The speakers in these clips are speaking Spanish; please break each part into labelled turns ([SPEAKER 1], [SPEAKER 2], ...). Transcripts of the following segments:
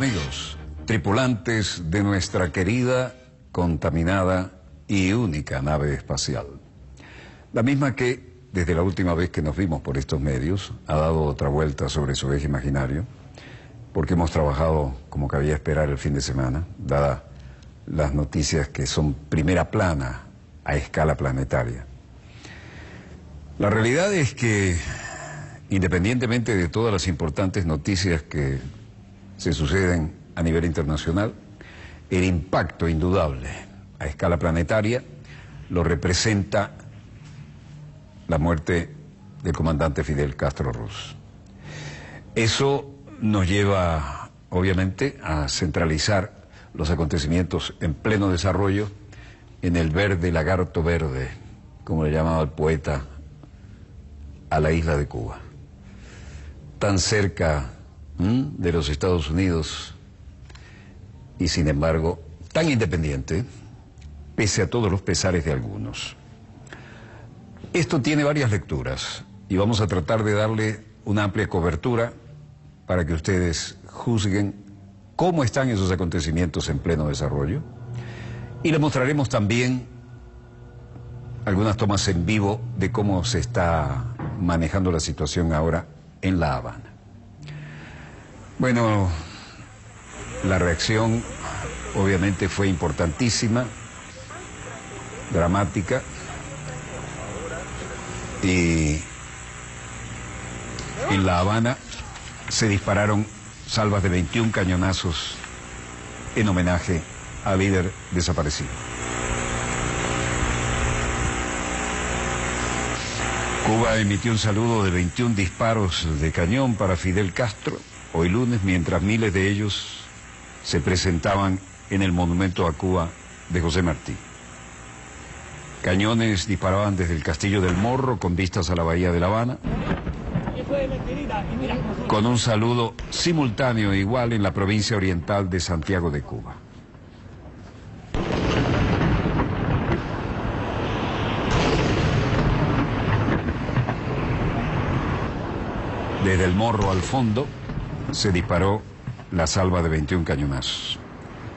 [SPEAKER 1] amigos, tripulantes de nuestra querida, contaminada y única nave espacial. La misma que, desde la última vez que nos vimos por estos medios, ha dado otra vuelta sobre su eje imaginario, porque hemos trabajado como cabía esperar el fin de semana, dada las noticias que son primera plana a escala planetaria. La realidad es que, independientemente de todas las importantes noticias que se suceden a nivel internacional, el impacto indudable a escala planetaria lo representa la muerte del comandante Fidel Castro Ruz. Eso nos lleva, obviamente, a centralizar los acontecimientos en pleno desarrollo en el verde lagarto verde, como le llamaba el poeta, a la isla de Cuba. Tan cerca de los Estados Unidos y sin embargo tan independiente, pese a todos los pesares de algunos. Esto tiene varias lecturas y vamos a tratar de darle una amplia cobertura para que ustedes juzguen cómo están esos acontecimientos en pleno desarrollo y le mostraremos también algunas tomas en vivo de cómo se está manejando la situación ahora en La Habana. Bueno, la reacción obviamente fue importantísima, dramática, y en La Habana se dispararon salvas de 21 cañonazos en homenaje al líder desaparecido. Cuba emitió un saludo de 21 disparos de cañón para Fidel Castro hoy lunes, mientras miles de ellos se presentaban en el monumento a Cuba de José Martí. Cañones disparaban desde el Castillo del Morro con vistas a la Bahía de La Habana, con un saludo simultáneo igual en la provincia oriental de Santiago de Cuba. Desde el morro al fondo se disparó la salva de 21 cañonazos.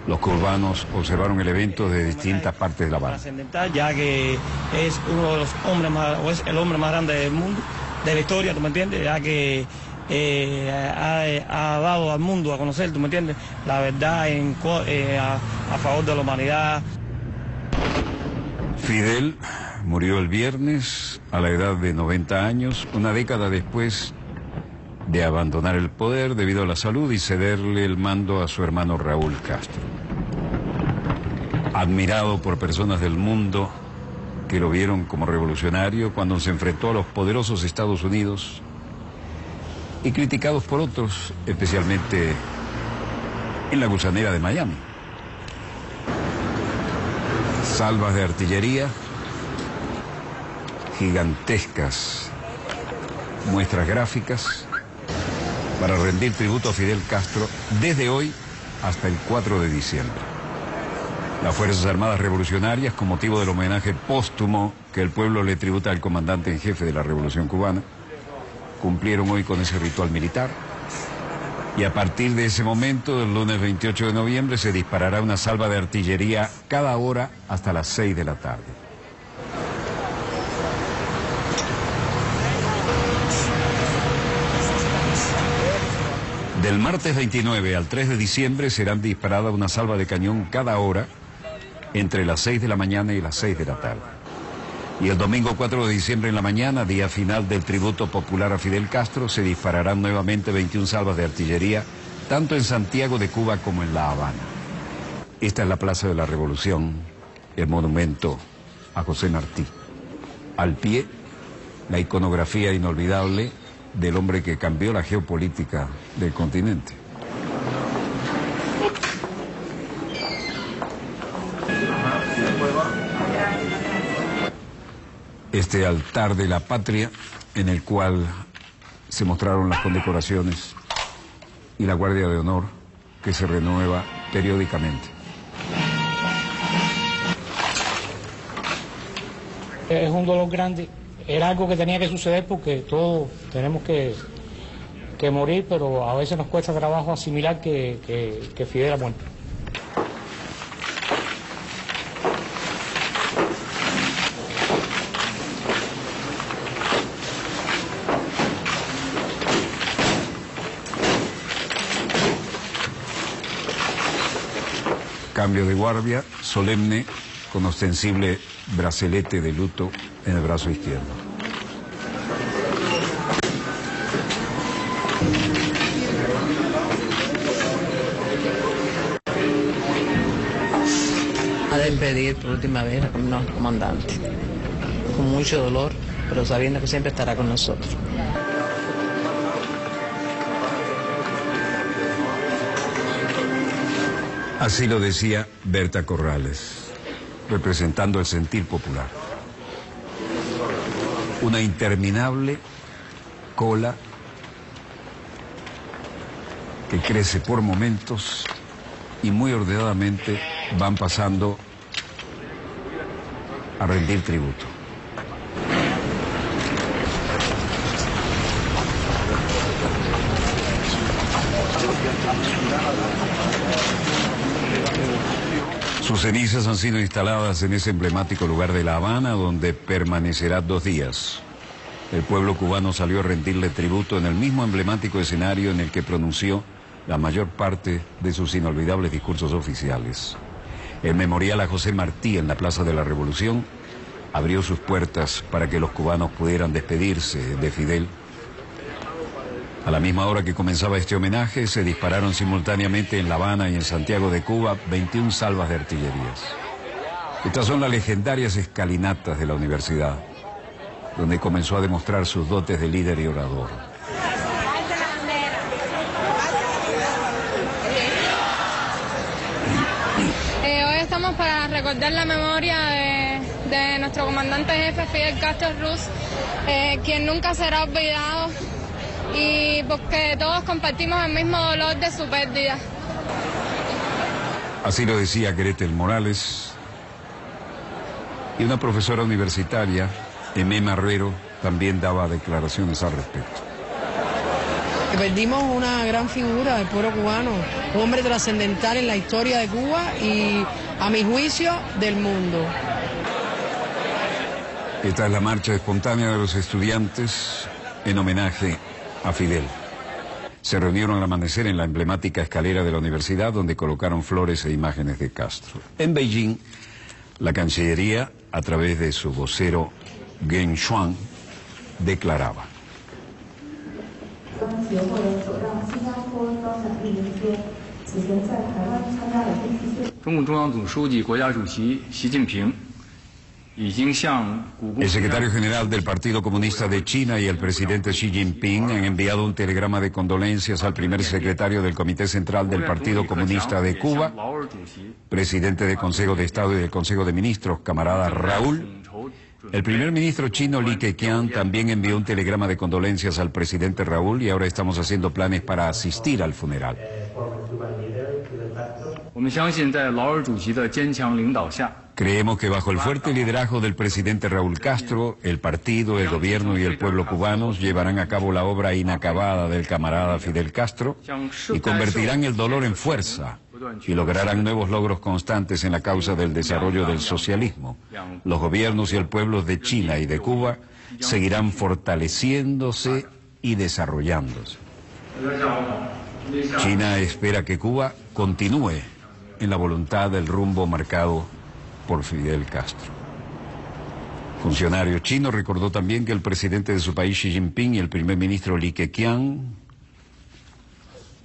[SPEAKER 1] Los cubanos observaron el evento de distintas partes de La Habana.
[SPEAKER 2] Ya que es uno de los hombres más, o es el hombre más grande del mundo, de la historia, ¿tú me entiendes? Ya que eh, ha, dado al mundo a conocer, ¿tú me entiendes? La verdad en, eh, a, a favor de la humanidad.
[SPEAKER 1] Fidel murió el viernes a la edad de 90 años, una década después de abandonar el poder debido a la salud y cederle el mando a su hermano Raúl Castro. Admirado por personas del mundo que lo vieron como revolucionario cuando se enfrentó a los poderosos Estados Unidos y criticados por otros, especialmente en la gusanera de Miami. Salvas de artillería, gigantescas muestras gráficas para rendir tributo a Fidel Castro desde hoy hasta el 4 de diciembre. Las Fuerzas Armadas Revolucionarias, con motivo del homenaje póstumo que el pueblo le tributa al comandante en jefe de la Revolución Cubana, cumplieron hoy con ese ritual militar. Y a partir de ese momento, el lunes 28 de noviembre, se disparará una salva de artillería cada hora hasta las 6 de la tarde. Del martes 29 al 3 de diciembre serán disparadas una salva de cañón cada hora entre las 6 de la mañana y las 6 de la tarde. Y el domingo 4 de diciembre en la mañana, día final del tributo popular a Fidel Castro, se dispararán nuevamente 21 salvas de artillería, tanto en Santiago de Cuba como en La Habana. Esta es la Plaza de la Revolución, el monumento a José Martí. Al pie, la iconografía inolvidable del hombre que cambió la geopolítica del continente. Este altar de la patria en el cual se mostraron las condecoraciones y la Guardia de Honor que se renueva periódicamente.
[SPEAKER 3] Es un dolor grande era algo que tenía que suceder porque todos tenemos que que morir, pero a veces nos cuesta trabajo asimilar que, que Fidel ha muerto.
[SPEAKER 1] Cambio de guardia, solemne, con ostensible bracelete de luto en el brazo izquierdo.
[SPEAKER 4] A despedir por última vez al comandante, con mucho dolor, pero sabiendo que siempre estará con nosotros.
[SPEAKER 1] Así lo decía Berta Corrales, representando el sentir popular. Una interminable cola que crece por momentos y muy ordenadamente van pasando a rendir tributo. Cenizas han sido instaladas en ese emblemático lugar de La Habana, donde permanecerá dos días. El pueblo cubano salió a rendirle tributo en el mismo emblemático escenario en el que pronunció la mayor parte de sus inolvidables discursos oficiales. El memorial a José Martí en la Plaza de la Revolución abrió sus puertas para que los cubanos pudieran despedirse de Fidel a la misma hora que comenzaba este homenaje, se dispararon simultáneamente en La Habana y en Santiago de Cuba 21 salvas de artillerías. Estas son las legendarias escalinatas de la universidad, donde comenzó a demostrar sus dotes de líder y orador.
[SPEAKER 5] Eh, hoy estamos para recordar la memoria de, nuestro comandante jefe Fidel Castro Ruz, eh, quien nunca será olvidado y porque todos compartimos el mismo dolor de su pérdida.
[SPEAKER 1] Así lo decía Gretel Morales y una profesora universitaria, Emé Marrero, también daba declaraciones al respecto.
[SPEAKER 6] Perdimos una gran figura del pueblo cubano, un hombre trascendental en la historia de Cuba y, a mi juicio, del mundo.
[SPEAKER 1] Esta es la marcha espontánea de los estudiantes en homenaje a Fidel. Se reunieron al amanecer en la emblemática escalera de la universidad donde colocaron flores e imágenes de Castro. En Beijing, la Cancillería, a través de su vocero Geng Shuang, declaraba. El secretario general del Partido Comunista de China y el presidente Xi Jinping han enviado un telegrama de condolencias al primer secretario del Comité Central del Partido Comunista de Cuba, presidente del Consejo de Estado y del Consejo de Ministros, camarada Raúl. El primer ministro chino Li Keqiang también envió un telegrama de condolencias al presidente Raúl y ahora estamos haciendo planes para asistir al funeral. Creemos que bajo el fuerte liderazgo del presidente Raúl Castro, el partido, el gobierno y el pueblo cubanos llevarán a cabo la obra inacabada del camarada Fidel Castro y convertirán el dolor en fuerza y lograrán nuevos logros constantes en la causa del desarrollo del socialismo. Los gobiernos y el pueblo de China y de Cuba seguirán fortaleciéndose y desarrollándose. China espera que Cuba continúe en la voluntad del rumbo marcado por Fidel Castro. Funcionario chino recordó también que el presidente de su país, Xi Jinping, y el primer ministro Li Keqiang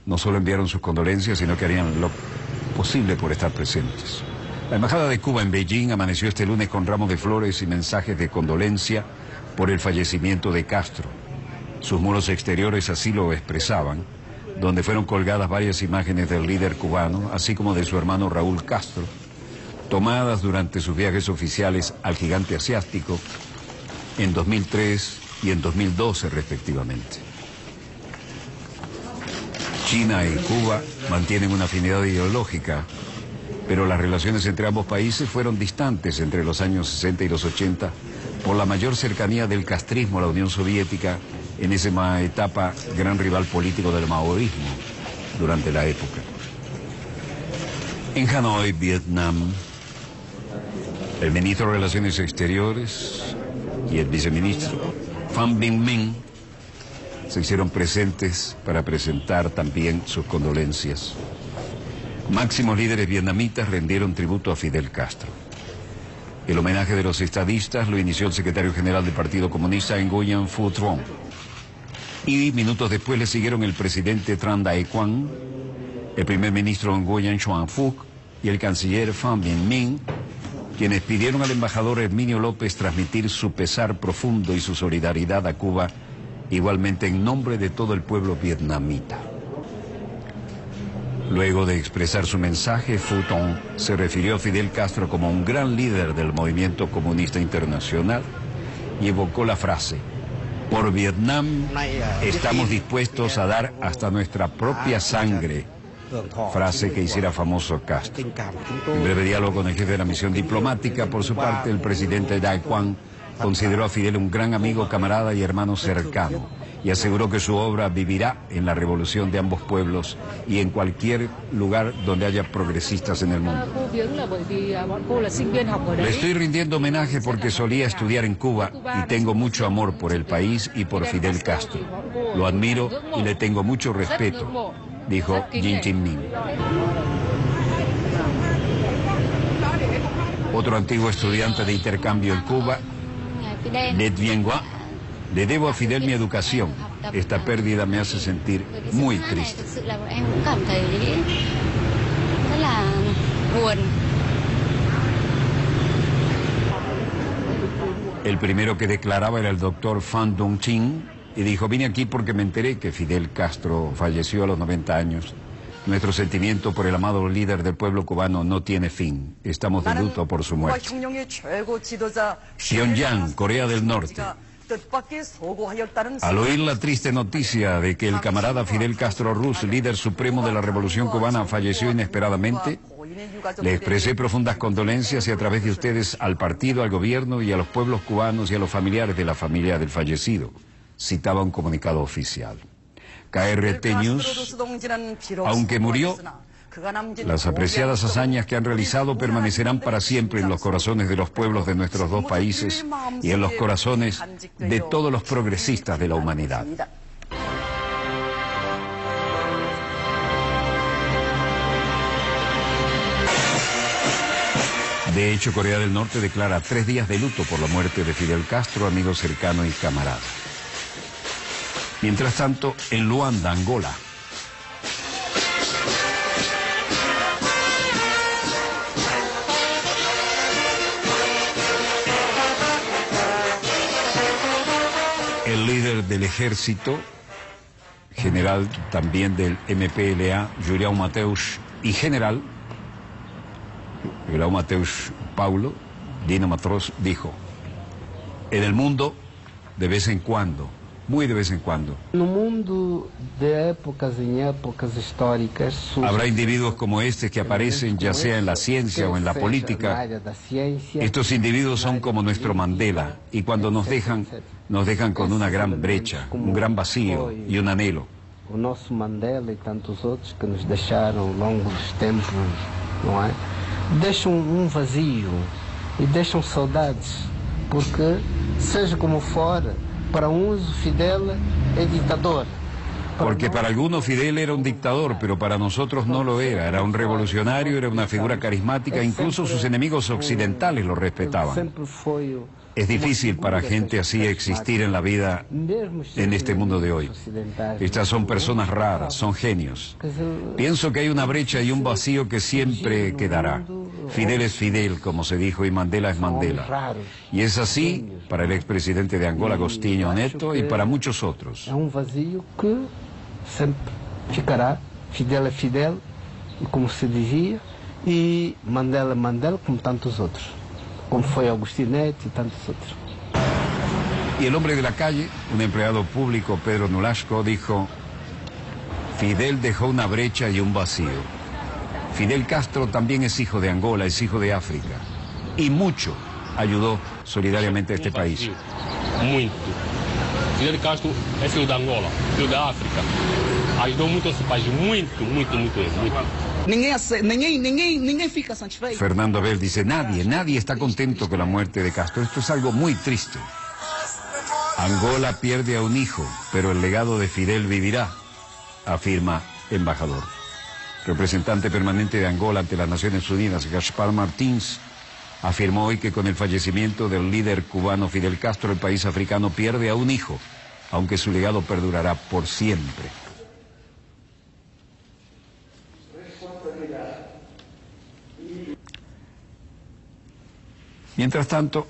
[SPEAKER 1] no solo enviaron sus condolencias, sino que harían lo posible por estar presentes. La Embajada de Cuba en Beijing amaneció este lunes con ramos de flores y mensajes de condolencia por el fallecimiento de Castro. Sus muros exteriores así lo expresaban, donde fueron colgadas varias imágenes del líder cubano, así como de su hermano Raúl Castro, tomadas durante sus viajes oficiales al gigante asiático en 2003 y en 2012 respectivamente. China y Cuba mantienen una afinidad ideológica, pero las relaciones entre ambos países fueron distantes entre los años 60 y los 80 por la mayor cercanía del castrismo a la Unión Soviética en esa etapa gran rival político del maoísmo durante la época. En Hanoi, Vietnam, el ministro de Relaciones Exteriores y el viceministro Pham Binh Minh se hicieron presentes para presentar también sus condolencias. Máximos líderes vietnamitas rendieron tributo a Fidel Castro. El homenaje de los estadistas lo inició el secretario general del Partido Comunista Nguyen Phu Trong. Y minutos después le siguieron el presidente Tran Dai Quang, el primer ministro Nguyen Xuan Phuc y el canciller Pham Binh Minh, quienes pidieron al embajador Herminio López transmitir su pesar profundo y su solidaridad a Cuba, igualmente en nombre de todo el pueblo vietnamita. Luego de expresar su mensaje, Futon se refirió a Fidel Castro como un gran líder del movimiento comunista internacional y evocó la frase, por Vietnam estamos dispuestos a dar hasta nuestra propia sangre, frase que hiciera famoso Castro. En breve diálogo con el jefe de la misión diplomática, por su parte, el presidente Dai Quang consideró a Fidel un gran amigo, camarada y hermano cercano y aseguró que su obra vivirá en la revolución de ambos pueblos y en cualquier lugar donde haya progresistas en el mundo. Le estoy rindiendo homenaje porque solía estudiar en Cuba y tengo mucho amor por el país y por Fidel Castro. Lo admiro y le tengo mucho respeto, dijo Jin Min. Otro antiguo estudiante de intercambio en Cuba, Net Bien le debo a Fidel mi educación. Esta pérdida me hace sentir muy triste. El primero que declaraba era el doctor Fan Dong Chin y dijo, vine aquí porque me enteré que Fidel Castro falleció a los 90 años. Nuestro sentimiento por el amado líder del pueblo cubano no tiene fin. Estamos de luto por su muerte. Pyongyang, Corea del Norte. Al oír la triste noticia de que el camarada Fidel Castro Ruz, líder supremo de la revolución cubana, falleció inesperadamente, le expresé profundas condolencias y a través de ustedes al partido, al gobierno y a los pueblos cubanos y a los familiares de la familia del fallecido, citaba un comunicado oficial. KRT News, aunque murió, las apreciadas hazañas que han realizado permanecerán para siempre en los corazones de los pueblos de nuestros dos países y en los corazones de todos los progresistas de la humanidad. De hecho, Corea del Norte declara tres días de luto por la muerte de Fidel Castro, amigo cercano y camarada. Mientras tanto, en Luanda, Angola, del ejército, general también del MPLA, Julián Mateus, y general, Julián Mateus Paulo, Dino Matros, dijo, en el mundo, de vez en cuando, muy de vez en cuando.
[SPEAKER 7] No mundo de épocas en épocas históricas
[SPEAKER 1] Habrá individuos como este que aparecen ya sea en la ciencia o en la política. Estos individuos son como nuestro Mandela y cuando nos dejan, nos dejan con una gran brecha, un gran vacío y un anhelo.
[SPEAKER 7] O nosso Mandela e tantos outros que nos deixaram ao longo dos tempos, não é? Deixam um vazio e deixam saudades, porque, seja como for, para uns Fidel é ditador.
[SPEAKER 1] Porque para algunos Fidel era un dictador, pero para nosotros no lo era. Era un revolucionario, era una figura carismática, incluso sus enemigos occidentales lo respetaban. Es difícil para gente así existir en la vida en este mundo de hoy. Estas son personas raras, son genios. Pienso que hay una brecha y un vacío que siempre quedará. Fidel es Fidel, como se dijo, y Mandela es Mandela. Y es así para el expresidente de Angola, Agostinho Neto, y para muchos otros.
[SPEAKER 7] É um vazio que sempre ficará. Fidel é Fidel, como se dizia, e Mandela é Mandela, como tantos outros. Como foi Agostinho Neto e tantos outros.
[SPEAKER 1] Y el hombre de la calle, un empleado público, Pedro Nolasco, dijo, Fidel dejó una brecha y un vacío. Fidel Castro también es hijo de Angola, es hijo de África. Y mucho ayudó solidariamente a este país.
[SPEAKER 8] Muito. Fidel Castro é filho da Angola, filho da África. Ajudou muito esse país, muito, muito, muito, muito.
[SPEAKER 1] Fernando Abel dice, nadie, nadie está contento con la muerte de Castro. Esto es algo muy triste. Angola pierde a un hijo, pero el legado de Fidel vivirá, afirma embajador. Representante permanente de Angola ante las Naciones Unidas, Gaspar Martins, afirmó hoy que con el fallecimiento del líder cubano Fidel Castro, el país africano pierde a un hijo, aunque su legado perdurará por siempre. Mientras tanto,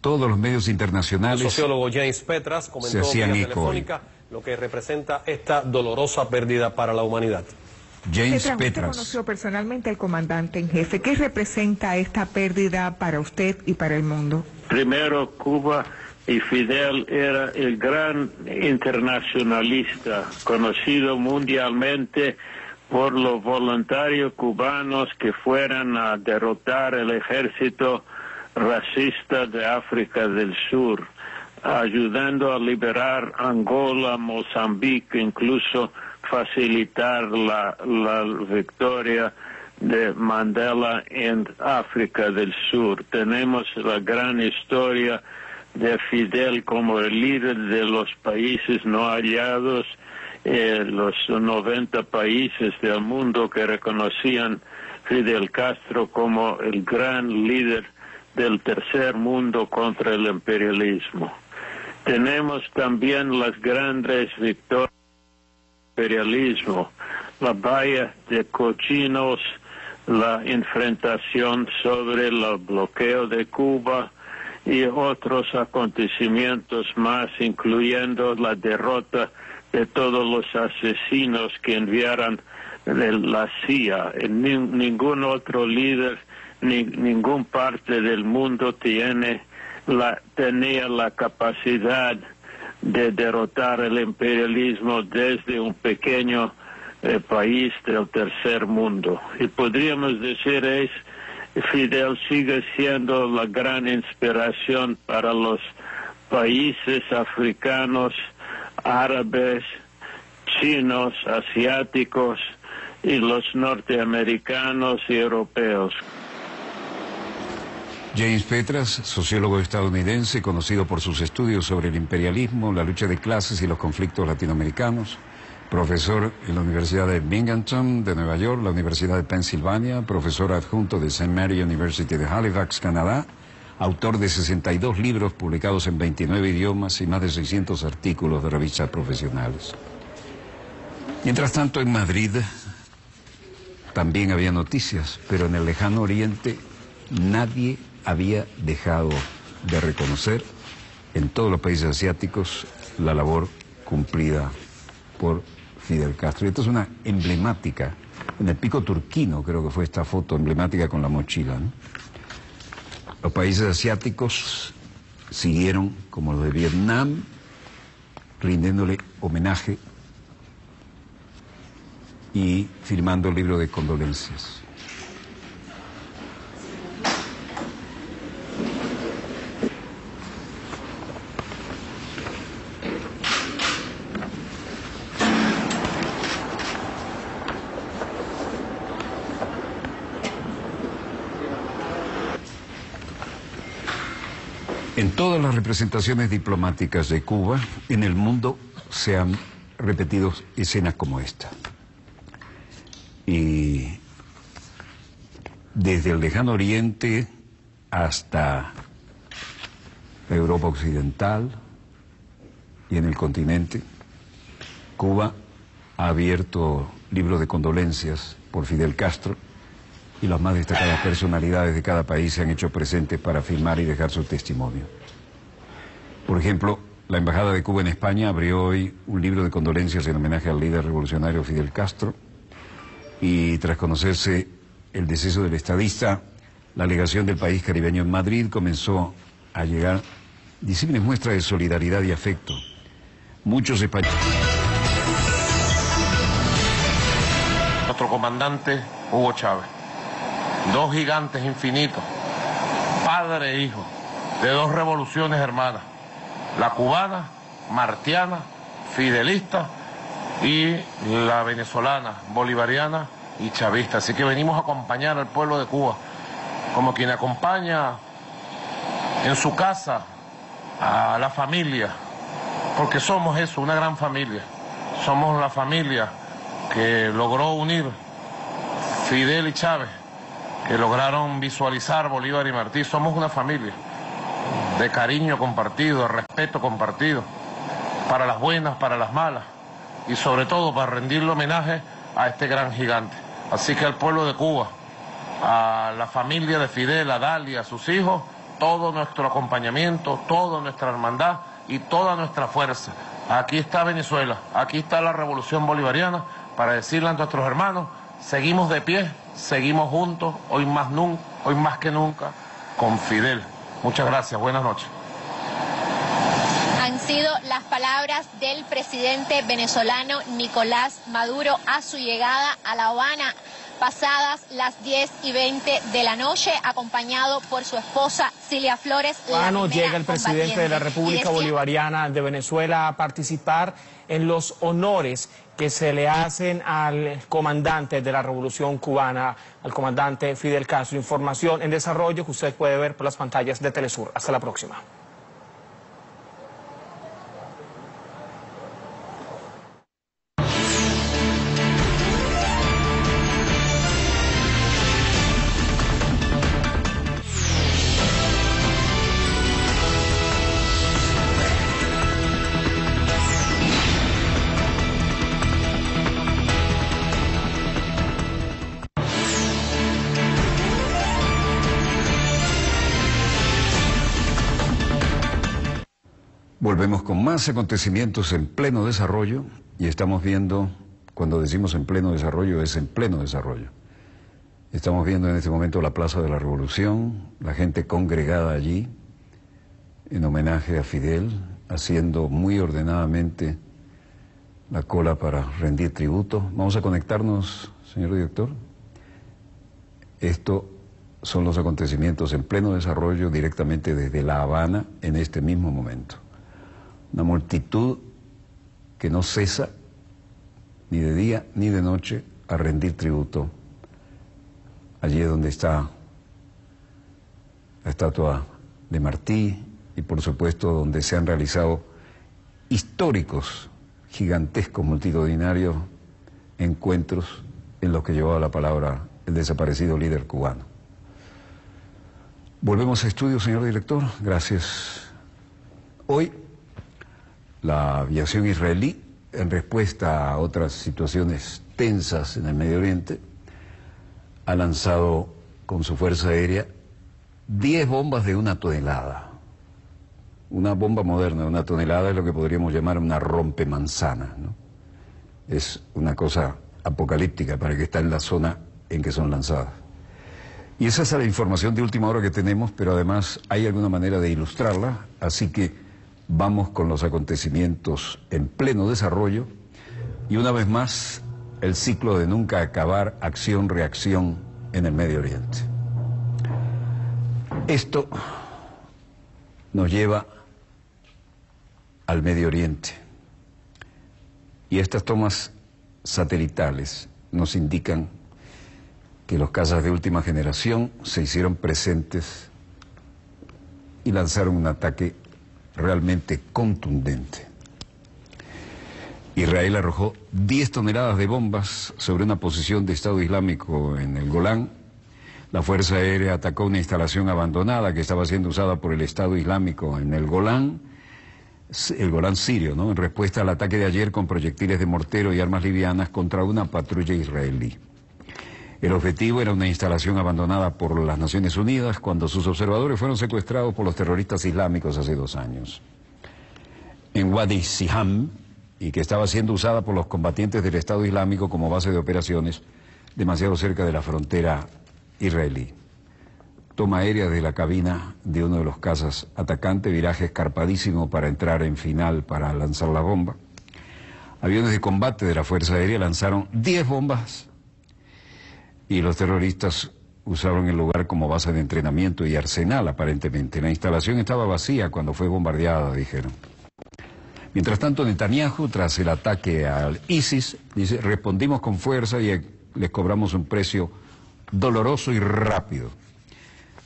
[SPEAKER 1] todos los medios
[SPEAKER 9] El
[SPEAKER 1] internacionales
[SPEAKER 9] sociólogo James Petras
[SPEAKER 1] se
[SPEAKER 9] comentó
[SPEAKER 1] hacían
[SPEAKER 9] vía
[SPEAKER 1] eco hoy.
[SPEAKER 9] telefónica lo que representa esta dolorosa pérdida para la humanidad.
[SPEAKER 1] James
[SPEAKER 10] Petras, usted
[SPEAKER 1] Petras.
[SPEAKER 10] conoció personalmente al comandante en jefe. ¿Qué representa esta pérdida para usted y para el mundo?
[SPEAKER 11] Primero, Cuba y Fidel era el gran internacionalista, conocido mundialmente por los voluntarios cubanos que fueran a derrotar el ejército racista de África del Sur, ayudando a liberar Angola, Mozambique, incluso facilitar la, la victoria de Mandela en África del Sur. Tenemos la gran historia de Fidel como el líder de los países no aliados, eh, los 90 países del mundo que reconocían Fidel Castro como el gran líder del tercer mundo contra el imperialismo. Tenemos también las grandes victorias del imperialismo, la valla de cochinos, la enfrentación sobre el bloqueo de Cuba y otros acontecimientos más, incluyendo la derrota de todos los asesinos que enviaron la CIA. Ni- ningún otro líder, ni ningún parte del mundo tiene la, tenía la capacidad de derrotar el imperialismo desde un pequeño eh, país del tercer mundo. Y podríamos decir es Fidel sigue siendo la gran inspiración para los países africanos, árabes, chinos, asiáticos y los norteamericanos y europeos.
[SPEAKER 1] James Petras, sociólogo estadounidense, conocido por sus estudios sobre el imperialismo, la lucha de clases y los conflictos latinoamericanos, profesor en la Universidad de Binghamton de Nueva York, la Universidad de Pensilvania, profesor adjunto de St. Mary University de Halifax, Canadá, autor de 62 libros publicados en 29 idiomas y más de 600 artículos de revistas profesionales. Mientras tanto, en Madrid también había noticias, pero en el lejano oriente nadie había dejado de reconocer en todos los países asiáticos la labor cumplida por Fidel Castro. Y esto es una emblemática, en el pico turquino creo que fue esta foto emblemática con la mochila. Los países asiáticos siguieron, como los de Vietnam, rindiéndole homenaje y firmando el libro de condolencias. En todas las representaciones diplomáticas de Cuba en el mundo se han repetido escenas como esta. Y desde el lejano oriente hasta Europa occidental y en el continente, Cuba ha abierto libros de condolencias por Fidel Castro y las más destacadas personalidades de cada país se han hecho presentes para filmar y dejar su testimonio. Por ejemplo, la Embajada de Cuba en España abrió hoy un libro de condolencias en homenaje al líder revolucionario Fidel Castro y tras conocerse el deceso del estadista, la legación del país caribeño en Madrid comenzó a llegar disímiles muestras de solidaridad y afecto. Muchos españoles...
[SPEAKER 12] Nuestro comandante Hugo Chávez. Dos gigantes infinitos, padre e hijo, de dos revoluciones hermanas, la cubana martiana, fidelista y la venezolana, bolivariana y chavista. Así que venimos a acompañar al pueblo de Cuba como quien acompaña en su casa a la familia, porque somos eso, una gran familia. Somos la familia que logró unir Fidel y Chávez, que lograron visualizar Bolívar y Martí. Somos una familia de cariño compartido, de respeto compartido, para las buenas, para las malas, y sobre todo para rendirle homenaje a este gran gigante. Así que al pueblo de Cuba, a la familia de Fidel, a Dalia, a sus hijos, todo nuestro acompañamiento, toda nuestra hermandad y toda nuestra fuerza. Aquí está Venezuela, aquí está la revolución bolivariana para decirle a nuestros hermanos, seguimos de pie, seguimos juntos, hoy más, nunca, hoy más que nunca, con Fidel. Muchas gracias, buenas noches.
[SPEAKER 13] Han sido las palabras del presidente venezolano Nicolás Maduro a su llegada a La Habana pasadas las 10 y 20 de la noche, acompañado por su esposa Cilia Flores. La
[SPEAKER 14] llega el presidente de la República Bolivariana de Venezuela a participar en los honores que se le hacen al comandante de la Revolución Cubana, al comandante Fidel Castro. Información en desarrollo que usted puede ver por las pantallas de Telesur. Hasta la próxima.
[SPEAKER 1] Volvemos con más acontecimientos en pleno desarrollo y estamos viendo, cuando decimos en pleno desarrollo, es en pleno desarrollo. Estamos viendo en este momento la Plaza de la Revolución, la gente congregada allí en homenaje a Fidel, haciendo muy ordenadamente la cola para rendir tributo. Vamos a conectarnos, señor director. Esto son los acontecimientos en pleno desarrollo directamente desde La Habana en este mismo momento una multitud que no cesa ni de día ni de noche a rendir tributo allí donde está la estatua de Martí y por supuesto donde se han realizado históricos, gigantescos, multitudinarios encuentros en los que llevaba la palabra el desaparecido líder cubano. Volvemos a estudio, señor director. Gracias. Hoy la aviación israelí, en respuesta a otras situaciones tensas en el Medio Oriente, ha lanzado con su fuerza aérea 10 bombas de una tonelada. Una bomba moderna de una tonelada es lo que podríamos llamar una rompemanzana. ¿no? Es una cosa apocalíptica para que está en la zona en que son lanzadas. Y esa es la información de última hora que tenemos, pero además hay alguna manera de ilustrarla, así que vamos con los acontecimientos en pleno desarrollo y una vez más el ciclo de nunca acabar acción-reacción en el Medio Oriente. Esto nos lleva al Medio Oriente y estas tomas satelitales nos indican que los cazas de última generación se hicieron presentes y lanzaron un ataque realmente contundente. Israel arrojó 10 toneladas de bombas sobre una posición de Estado Islámico en el Golán. La Fuerza Aérea atacó una instalación abandonada que estaba siendo usada por el Estado Islámico en el Golán, el Golán sirio, ¿no? En respuesta al ataque de ayer con proyectiles de mortero y armas livianas contra una patrulla israelí. El objetivo era una instalación abandonada por las Naciones Unidas cuando sus observadores fueron secuestrados por los terroristas islámicos hace dos años. En Wadi Siham, y que estaba siendo usada por los combatientes del Estado Islámico como base de operaciones, demasiado cerca de la frontera israelí. Toma aérea de la cabina de uno de los cazas atacante, viraje escarpadísimo para entrar en final para lanzar la bomba. Aviones de combate de la Fuerza Aérea lanzaron 10 bombas y los terroristas usaron el lugar como base de entrenamiento y arsenal aparentemente. La instalación estaba vacía cuando fue bombardeada, dijeron. Mientras tanto, Netanyahu, tras el ataque al ISIS, dice, respondimos con fuerza y les cobramos un precio doloroso y rápido.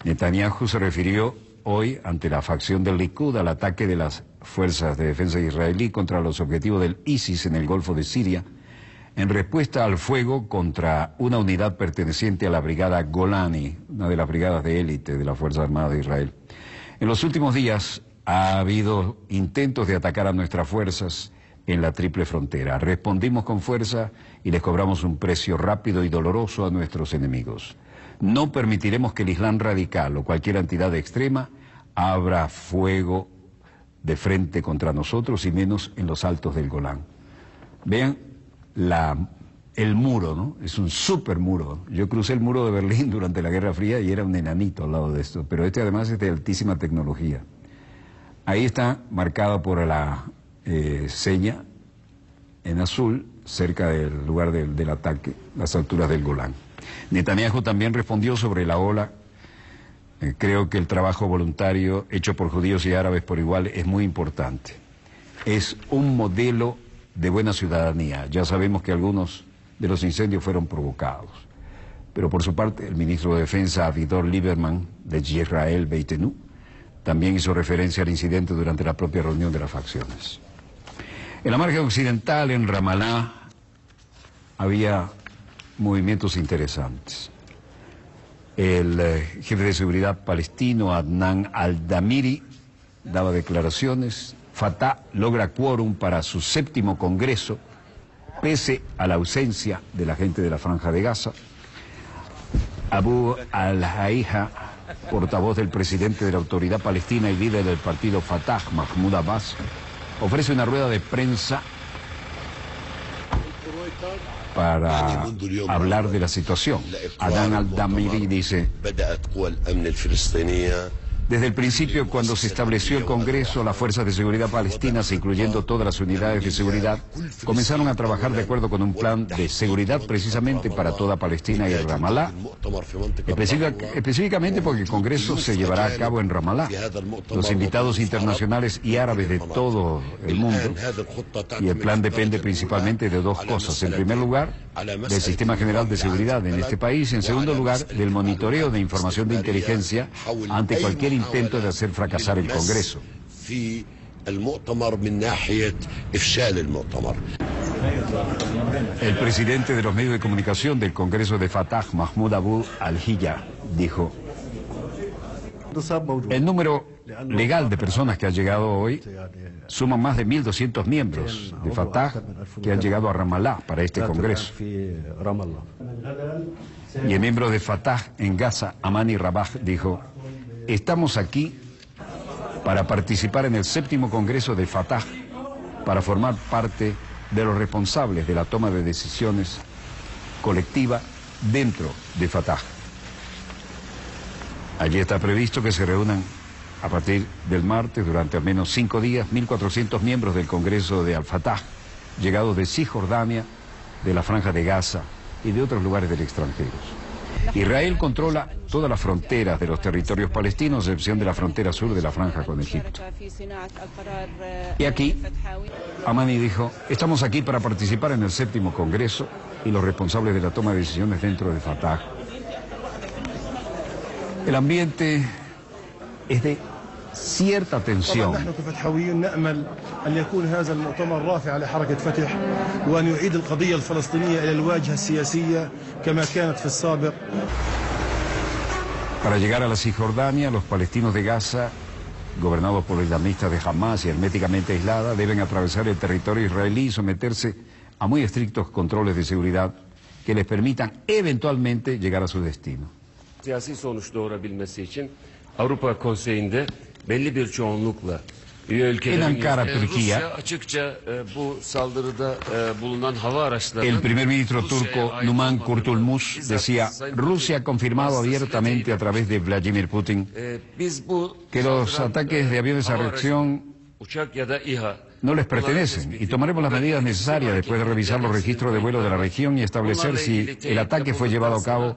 [SPEAKER 1] Netanyahu se refirió hoy ante la facción del Likud al ataque de las fuerzas de defensa israelí contra los objetivos del ISIS en el Golfo de Siria, en respuesta al fuego contra una unidad perteneciente a la brigada Golani, una de las brigadas de élite de la Fuerza Armada de Israel. En los últimos días ha habido intentos de atacar a nuestras fuerzas en la triple frontera. Respondimos con fuerza y les cobramos un precio rápido y doloroso a nuestros enemigos. No permitiremos que el Islam radical o cualquier entidad extrema abra fuego de frente contra nosotros y menos en los altos del Golán. Vean la, el muro, ¿no? Es un super muro. Yo crucé el muro de Berlín durante la Guerra Fría y era un enanito al lado de esto, pero este además es de altísima tecnología. Ahí está marcada por la eh, seña en azul cerca del lugar del, del ataque, las alturas del Golán. Netanyahu también respondió sobre la ola eh, creo que el trabajo voluntario hecho por judíos y árabes por igual es muy importante. Es un modelo de buena ciudadanía. Ya sabemos que algunos de los incendios fueron provocados. Pero por su parte, el ministro de Defensa, Avidor Lieberman, de Israel Beitenu, también hizo referencia al incidente durante la propia reunión de las facciones. En la margen occidental, en Ramallah, había movimientos interesantes. El eh, jefe de seguridad palestino, Adnan al-Damiri, daba declaraciones. Fatah logra quórum para su séptimo congreso, pese a la ausencia de la gente de la Franja de Gaza. Abu al-Haija, portavoz del presidente de la autoridad palestina y líder del partido Fatah, Mahmoud Abbas, ofrece una rueda de prensa para hablar de la situación. Adán al-Damiri dice, desde el principio, cuando se estableció el Congreso, las fuerzas de seguridad palestinas, incluyendo todas las unidades de seguridad, comenzaron a trabajar de acuerdo con un plan de seguridad precisamente para toda Palestina y Ramallah, específicamente porque el Congreso se llevará a cabo en Ramallah. Los invitados internacionales y árabes de todo el mundo, y el plan depende principalmente de dos cosas. En primer lugar, del sistema general de seguridad en este país, en segundo lugar, del monitoreo de información de inteligencia ante cualquier intento de hacer fracasar el Congreso. El presidente de los medios de comunicación del Congreso de Fatah, Mahmoud Abu al-Hiyya, dijo, el número legal de personas que ha llegado hoy suma más de 1.200 miembros de Fatah que han llegado a Ramallah para este Congreso. Y el miembro de Fatah en Gaza, Amani Rabah, dijo, Estamos aquí para participar en el séptimo Congreso de Fatah, para formar parte de los responsables de la toma de decisiones colectiva dentro de Fatah. Allí está previsto que se reúnan a partir del martes durante al menos cinco días 1.400 miembros del Congreso de Al-Fatah, llegados de Cisjordania, de la Franja de Gaza y de otros lugares del extranjero. Israel controla todas las fronteras de los territorios palestinos, excepción de la frontera sur de la franja con Egipto. Y aquí, Amani dijo, estamos aquí para participar en el séptimo Congreso y los responsables de la toma de decisiones dentro de Fatah. El ambiente es de cierta tensión. Para llegar a la Cisjordania, los palestinos de Gaza, gobernados por los islamistas de Hamas y herméticamente aislada, deben atravesar el territorio israelí y someterse a muy estrictos controles de seguridad que les permitan eventualmente llegar a su destino.
[SPEAKER 15] Siyasi sonuç doğurabilmesi için Avrupa Konseyi'nde belli bir çoğunlukla üye ülkelerin
[SPEAKER 1] Ankara,
[SPEAKER 15] e. Rusya açıkça e, bu saldırıda e, bulunan hava araçlarının
[SPEAKER 1] El primer ministro turco Numan Kurtulmus decía, Rusia ha confirmado abiertamente a través de Vladimir Putin
[SPEAKER 15] E, biz bu
[SPEAKER 1] que los ataques
[SPEAKER 15] e,
[SPEAKER 1] de aviones a reacción
[SPEAKER 15] uçak ya da İHA
[SPEAKER 1] no les pertenecen y tomaremos las medidas necesarias después de revisar los registros de vuelo de la región y establecer si el ataque fue llevado a cabo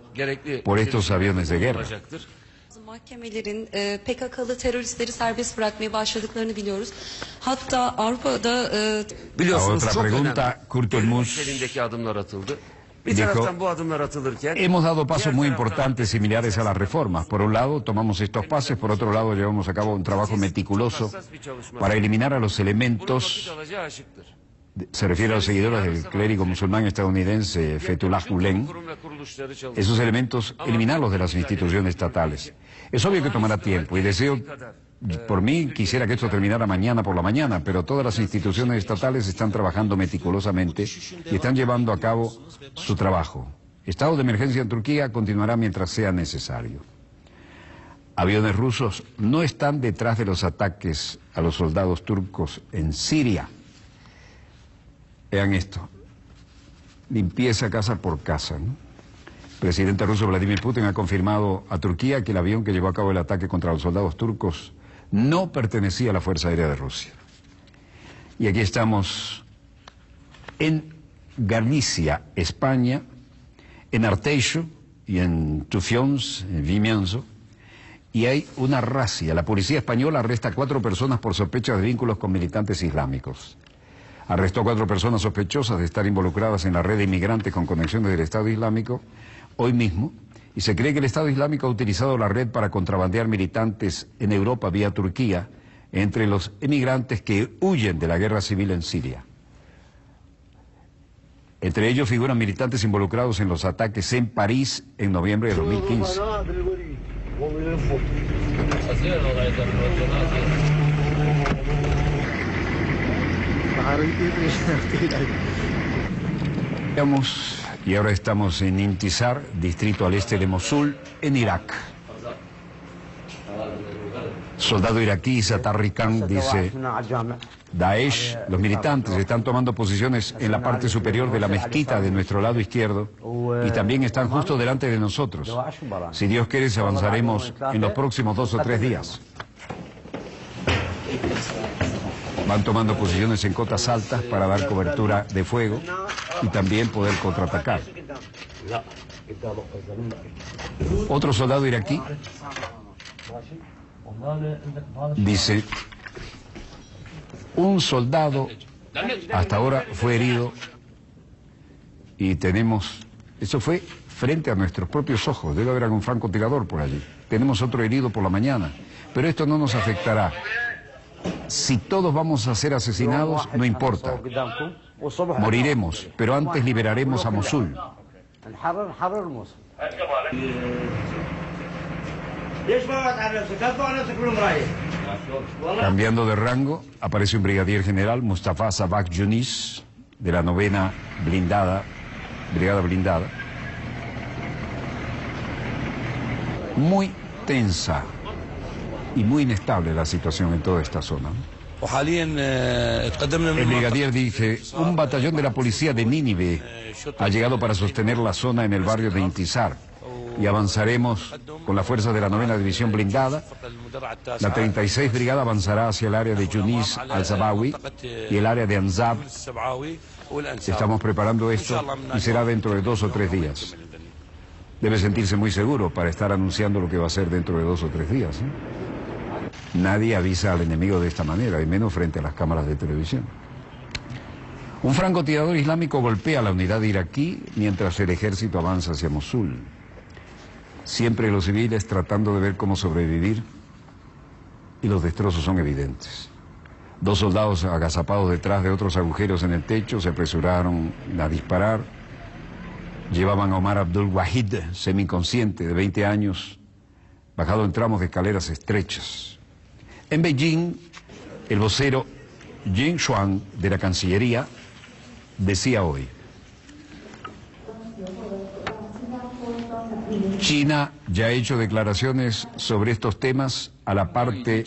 [SPEAKER 1] por estos aviones de guerra.
[SPEAKER 16] mahkemelerin e, PKK'lı teröristleri serbest bırakmaya başladıklarını biliyoruz. Hatta Avrupa'da e,
[SPEAKER 15] Biliyorsunuz
[SPEAKER 1] Otra
[SPEAKER 15] çok
[SPEAKER 1] pregunta,
[SPEAKER 15] önemli.
[SPEAKER 1] Kurt Olmuz.
[SPEAKER 15] Elindeki adımlar atıldı. Bir
[SPEAKER 1] Dijo,
[SPEAKER 15] taraftan bu adımlar atılırken
[SPEAKER 1] Hemos dado pasos muy importantes similares a las reformas. Por un lado, tomamos estos pasos, por otro lado, llevamos a cabo un trabajo meticuloso para eliminar a los elementos, se refiere a los seguidores del clérigo musulmán estadounidense Fethullah Gulen, esos elementos, eliminarlos de las instituciones estatales. Es obvio que tomará tiempo y deseo, por mí, quisiera que esto terminara mañana por la mañana, pero todas las instituciones estatales están trabajando meticulosamente y están llevando a cabo su trabajo. Estado de emergencia en Turquía continuará mientras sea necesario. Aviones rusos no están detrás de los ataques a los soldados turcos en Siria. Vean esto. Limpieza casa por casa. El presidente ruso Vladimir Putin ha confirmado a Turquía que el avión que llevó a cabo el ataque contra los soldados turcos no pertenecía a la Fuerza Aérea de Rusia. Y aquí estamos en Galicia, España, en Arteixo y en Tufions, en Vimianzo, y hay una racia. La policía española arresta a cuatro personas por sospecha de vínculos con militantes islámicos. Arrestó a cuatro personas sospechosas de estar involucradas en la red de inmigrantes con conexiones del Estado Islámico hoy mismo, y se cree que el Estado Islámico ha utilizado la red para contrabandear militantes en Europa vía Turquía entre los emigrantes que huyen de la guerra civil en Siria. Entre ellos figuran militantes involucrados en los ataques en París en noviembre de 2015. Estamos- y ahora estamos en Intisar, distrito al este de Mosul, en Irak. Soldado iraquí Satarri Khan dice, Daesh, los militantes están tomando posiciones en la parte superior de la mezquita de nuestro lado izquierdo y también están justo delante de nosotros. Si Dios quiere, avanzaremos en los próximos dos o tres días. Van tomando posiciones en cotas altas para dar cobertura de fuego y también poder contraatacar. Otro soldado iraquí dice, un soldado hasta ahora fue herido y tenemos, eso fue frente a nuestros propios ojos, debe haber algún francotirador por allí. Tenemos otro herido por la mañana, pero esto no nos afectará. Si todos vamos a ser asesinados, no importa. Moriremos, pero antes liberaremos a Mosul. Cambiando de rango, aparece un brigadier general, Mustafa Sabak Yunis, de la novena blindada, brigada blindada. Muy tensa y muy inestable la situación en toda esta zona. El brigadier dice, un batallón de la policía de Nínive ha llegado para sostener la zona en el barrio de Intisar y avanzaremos con la fuerza de la novena división blindada. La 36 brigada avanzará hacia el área de Yunis al-Zabawi y el área de Anzab. Estamos preparando esto y será dentro de dos o tres días. Debe sentirse muy seguro para estar anunciando lo que va a ser dentro de dos o tres días. ¿eh? Nadie avisa al enemigo de esta manera, y menos frente a las cámaras de televisión. Un francotirador islámico golpea la unidad iraquí mientras el ejército avanza hacia Mosul. Siempre los civiles tratando de ver cómo sobrevivir y los destrozos son evidentes. Dos soldados agazapados detrás de otros agujeros en el techo se apresuraron a disparar. Llevaban a Omar Abdul Wahid, semiconsciente de 20 años, bajado en tramos de escaleras estrechas. En Beijing, el vocero Jing Xuan de la Cancillería decía hoy, China ya ha hecho declaraciones sobre estos temas a la parte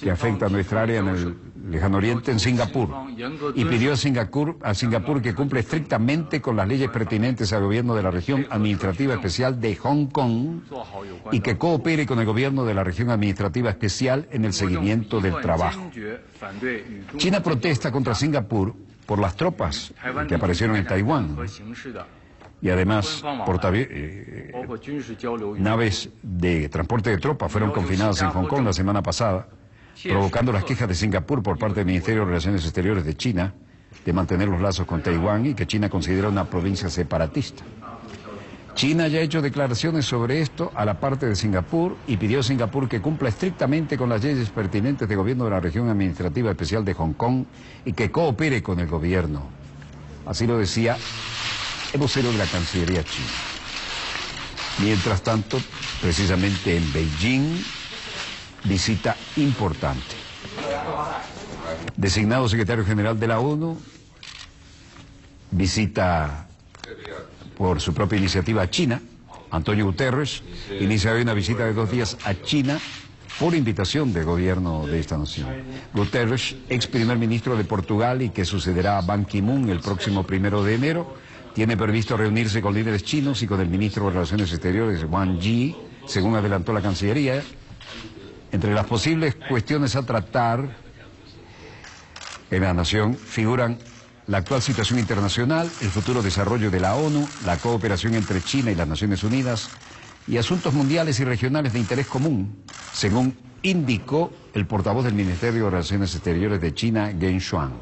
[SPEAKER 1] que afecta a nuestra área en el lejano oriente, en Singapur, y pidió a Singapur, a Singapur que cumpla estrictamente con las leyes pertinentes al gobierno de la región administrativa especial de Hong Kong y que coopere con el gobierno de la región administrativa especial en el seguimiento del trabajo. China protesta contra Singapur por las tropas que aparecieron en Taiwán y además portavi- eh, naves de transporte de tropas fueron confinadas en Hong Kong la semana pasada, provocando las quejas de Singapur por parte del Ministerio de Relaciones Exteriores de China de mantener los lazos con Taiwán y que China considera una provincia separatista. China ya ha hecho declaraciones sobre esto a la parte de Singapur y pidió a Singapur que cumpla estrictamente con las leyes pertinentes de gobierno de la región administrativa especial de Hong Kong y que coopere con el gobierno. Así lo decía el vocero de la Cancillería china. Mientras tanto, precisamente en Beijing, visita importante. Designado secretario general de la ONU, visita por su propia iniciativa a China. Antonio Guterres inicia hoy una visita de dos días a China por invitación del gobierno de esta nación. Guterres, ex primer ministro de Portugal y que sucederá a Ban Ki-moon el próximo primero de enero, tiene previsto reunirse con líderes chinos y con el ministro de Relaciones Exteriores, Wang Yi, según adelantó la Cancillería. Entre las posibles cuestiones a tratar en la nación figuran la actual situación internacional, el futuro desarrollo de la ONU, la cooperación entre China y las Naciones Unidas y asuntos mundiales y regionales de interés común, según indicó el portavoz del Ministerio de Relaciones Exteriores de China, Geng Shuang.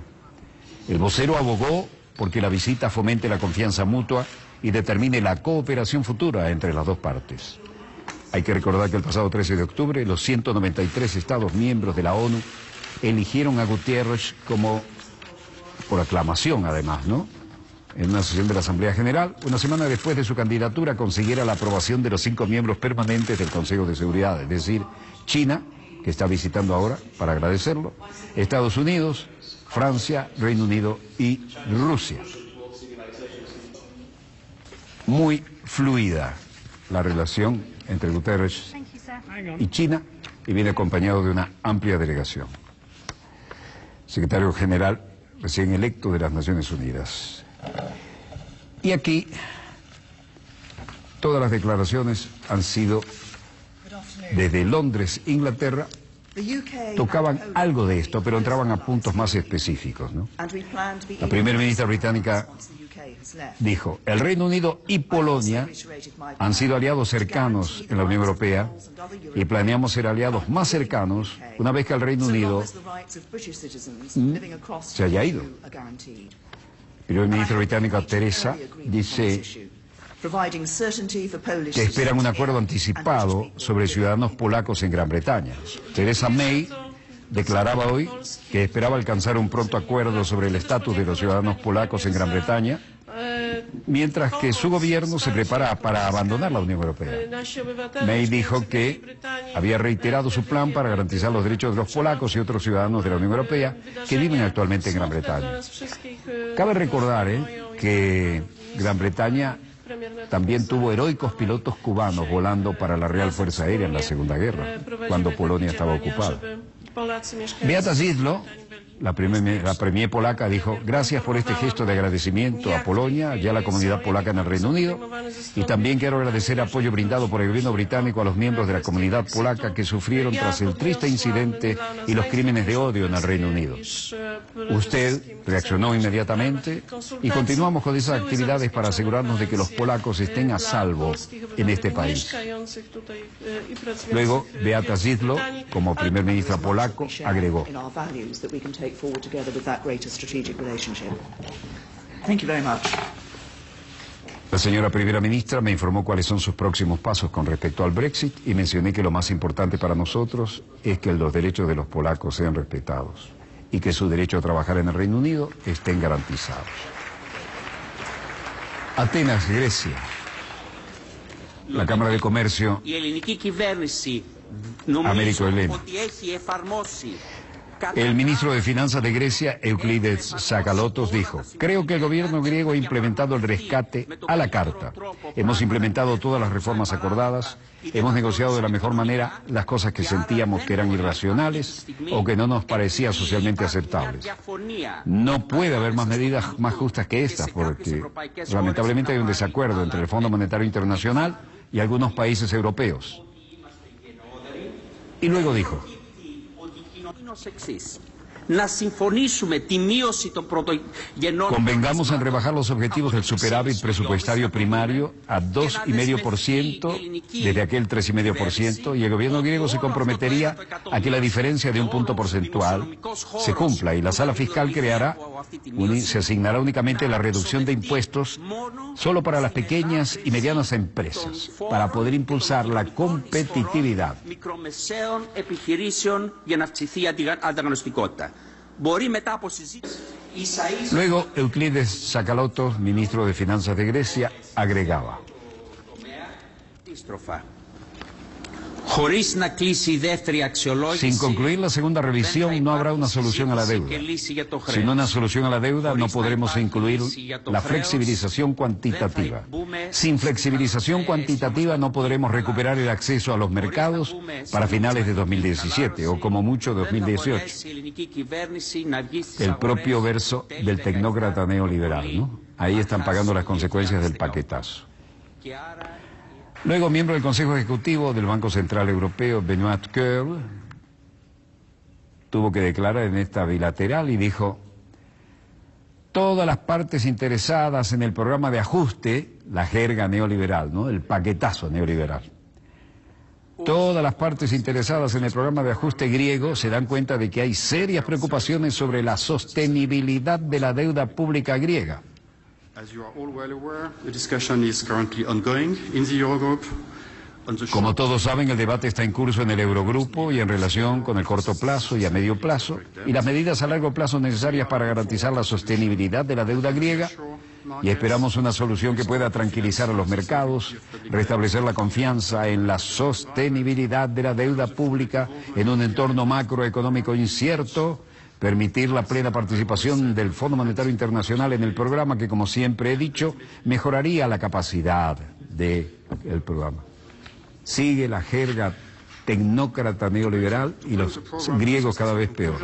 [SPEAKER 1] El vocero abogó porque la visita fomente la confianza mutua y determine la cooperación futura entre las dos partes. Hay que recordar que el pasado 13 de octubre los 193 Estados miembros de la ONU eligieron a Gutiérrez como, por aclamación además, ¿no? En una sesión de la Asamblea General, una semana después de su candidatura consiguiera la aprobación de los cinco miembros permanentes del Consejo de Seguridad, es decir, China, que está visitando ahora para agradecerlo, Estados Unidos, Francia, Reino Unido y Rusia. Muy fluida la relación entre Guterres y China y viene acompañado de una amplia delegación. Secretario General recién electo de las Naciones Unidas. Y aquí todas las declaraciones han sido desde Londres, Inglaterra, tocaban algo de esto, pero entraban a puntos más específicos. ¿no? La primera ministra británica dijo, el Reino Unido y Polonia han sido aliados cercanos en la Unión Europea y planeamos ser aliados más cercanos una vez que el Reino Unido se haya ido. El primer ministro británico Teresa dice que esperan un acuerdo anticipado sobre ciudadanos polacos en Gran Bretaña. Teresa May declaraba hoy que esperaba alcanzar un pronto acuerdo sobre el estatus de los ciudadanos polacos en Gran Bretaña, mientras que su gobierno se prepara para abandonar la Unión Europea. May dijo que había reiterado su plan para garantizar los derechos de los polacos y otros ciudadanos de la Unión Europea que viven actualmente en Gran Bretaña. Cabe recordar ¿eh? que Gran Bretaña también tuvo heroicos pilotos cubanos volando para la Real Fuerza Aérea en la Segunda Guerra, cuando Polonia estaba ocupada. Beata Zidlo, la premier, la premier polaca, dijo, gracias por este gesto de agradecimiento a Polonia y a la comunidad polaca en el Reino Unido. Y también quiero agradecer el apoyo brindado por el gobierno británico a los miembros de la comunidad polaca que sufrieron tras el triste incidente y los crímenes de odio en el Reino Unido. Usted reaccionó inmediatamente y continuamos con esas actividades para asegurarnos de que los polacos estén a salvo en este país. Luego, Beata Zidlo, como primer ministra polaco, agregó
[SPEAKER 17] can take forward together with that greater strategic relationship. Thank you very much.
[SPEAKER 1] La señora primera ministra me informó cuáles son sus próximos pasos con respecto al Brexit y mencioné que lo más importante para nosotros es que los derechos de los polacos sean respetados y que su derecho a trabajar en el Reino Unido estén garantizados. Atenas, Grecia. La Cámara de Comercio.
[SPEAKER 18] Américo Elena.
[SPEAKER 1] El ministro de Finanzas de Grecia, Euclides Sakalotos, dijo, creo que el gobierno griego ha implementado el rescate a la carta. Hemos implementado todas las reformas acordadas, hemos negociado de la mejor manera las cosas que sentíamos que eran irracionales o que no nos parecían socialmente aceptables. No puede haber más medidas más justas que estas, porque lamentablemente hay un desacuerdo entre el Fondo Monetario Internacional y algunos países europeos. Y luego dijo,
[SPEAKER 18] no sexist. να συμφωνήσουμε τη μείωση των πρωτογενών...
[SPEAKER 1] Convengamos en rebajar los objetivos del superávit presupuestario primario a 2,5% desde aquel 3,5% y el gobierno griego se comprometería a que la diferencia de un punto porcentual se cumpla y la sala fiscal creará, uni- se asignará únicamente la reducción de impuestos solo para las pequeñas y medianas empresas para poder impulsar la competitividad. Luego, Euclides Sakalotos, ministro de Finanzas de Grecia, agregaba. Sin concluir la segunda revisión no habrá una solución a la deuda. Sin una solución a la deuda no podremos incluir la flexibilización cuantitativa. Sin flexibilización cuantitativa no podremos recuperar el acceso a los mercados para finales de 2017 o como mucho 2018. El propio verso del tecnócrata neoliberal, ¿no? Ahí están pagando las consecuencias del paquetazo. Luego, miembro del Consejo Ejecutivo del Banco Central Europeo, Benoit Coeur, tuvo que declarar en esta bilateral y dijo, todas las partes interesadas en el programa de ajuste, la jerga neoliberal, ¿no? El paquetazo neoliberal. Todas las partes interesadas en el programa de ajuste griego se dan cuenta de que hay serias preocupaciones sobre la sostenibilidad de la deuda pública griega. Como todos saben, el debate está en curso en el Eurogrupo y en relación con el corto plazo y a medio plazo y las medidas a largo plazo necesarias para garantizar la sostenibilidad de la deuda griega y esperamos una solución que pueda tranquilizar a los mercados, restablecer la confianza en la sostenibilidad de la deuda pública en un entorno macroeconómico incierto, permitir la plena participación del Fondo Monetario Internacional en el programa que, como siempre he dicho, mejoraría la capacidad del programa. Sigue la jerga tecnócrata neoliberal y los griegos cada vez peor.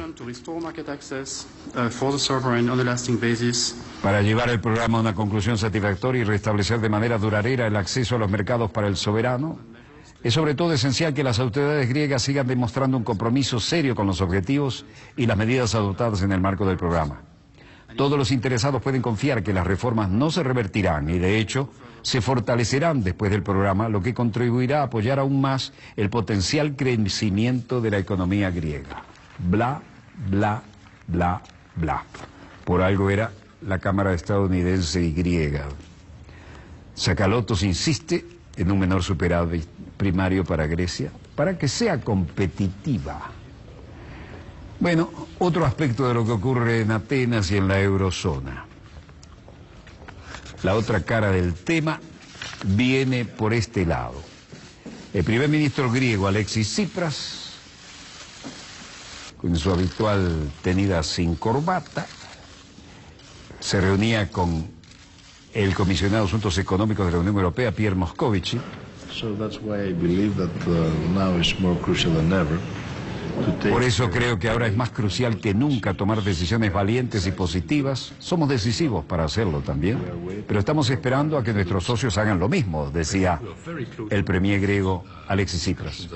[SPEAKER 1] Para llevar el programa a una conclusión satisfactoria y restablecer de manera duradera el acceso a los mercados para el soberano, es sobre todo esencial que las autoridades griegas sigan demostrando un compromiso serio con los objetivos y las medidas adoptadas en el marco del programa. Todos los interesados pueden confiar que las reformas no se revertirán y, de hecho, se fortalecerán después del programa, lo que contribuirá a apoyar aún más el potencial crecimiento de la economía griega. Bla, bla, bla, bla. Por algo era la Cámara estadounidense y griega. Sacalotos insiste en un menor superávit primario para Grecia para que sea competitiva. Bueno, otro aspecto de lo que ocurre en Atenas y en la eurozona. La otra cara del tema viene por este lado. El primer ministro griego Alexis Tsipras, con su habitual tenida sin corbata, se reunía con el comisionado de Asuntos Económicos de la Unión Europea, Pierre Moscovici,
[SPEAKER 19] So that's why I believe that now is more crucial than ever to take
[SPEAKER 1] Por eso creo que ahora es más crucial que nunca tomar decisiones valientes y positivas. Somos decisivos para hacerlo también, pero estamos esperando a que nuestros socios hagan lo mismo, decía el premier griego Alexis Tsipras.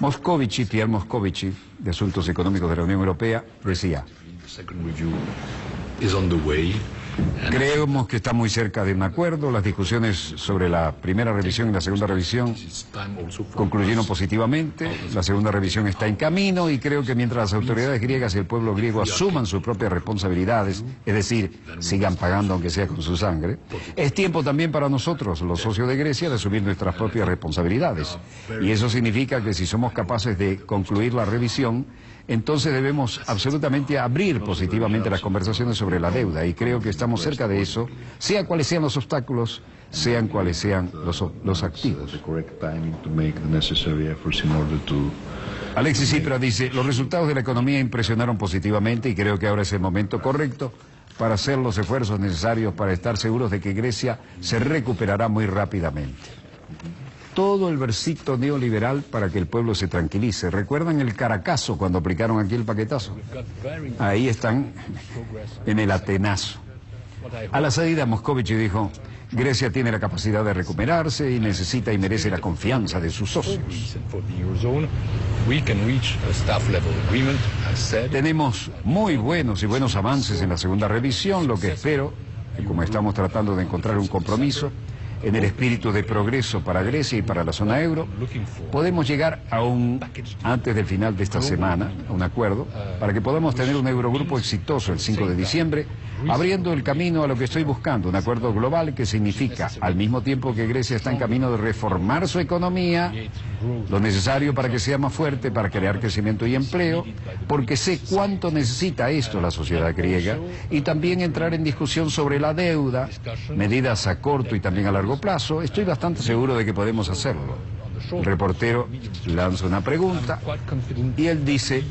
[SPEAKER 1] Moscovici, Pierre Moscovici, de Asuntos Económicos de la Unión Europea, decía, creemos que está muy cerca de un acuerdo. Las discusiones sobre la primera revisión y la segunda revisión concluyeron positivamente. La segunda revisión está en camino y creo que mientras las autoridades griegas y el pueblo griego asuman sus propias responsabilidades, es decir, sigan pagando aunque sea con su sangre, es tiempo también para nosotros, los socios de Grecia, de asumir nuestras propias responsabilidades. Y eso significa que si somos capaces de concluir la revisión, entonces debemos absolutamente abrir positivamente las conversaciones sobre la deuda y creo que estamos cerca de eso, sea cuales sean los obstáculos, sean cuales sean los, los activos. Alexis Tsipras dice, los resultados de la economía impresionaron positivamente y creo que ahora es el momento correcto para hacer los esfuerzos necesarios para estar seguros de que Grecia se recuperará muy rápidamente. Todo el versito neoliberal para que el pueblo se tranquilice. ¿Recuerdan el caracazo cuando aplicaron aquí el paquetazo? Ahí están en el atenazo. A la salida Moscovici dijo, Grecia tiene la capacidad de recuperarse y necesita y merece la confianza de sus socios. Tenemos muy buenos y buenos avances en la segunda revisión, lo que espero, que como estamos tratando de encontrar un compromiso, en el espíritu de progreso para Grecia y para la zona euro, podemos llegar a un, antes del final de esta semana, a un acuerdo, para que podamos tener un Eurogrupo exitoso el 5 de diciembre, abriendo el camino a lo que estoy buscando, un acuerdo global que significa, al mismo tiempo que Grecia está en camino de reformar su economía, lo necesario para que sea más fuerte, para crear crecimiento y empleo, porque sé cuánto necesita esto la sociedad griega, y también entrar en discusión sobre la deuda, medidas a corto y también a largo plazo, estoy bastante seguro de que podemos hacerlo. El reportero lanza una pregunta y él dice,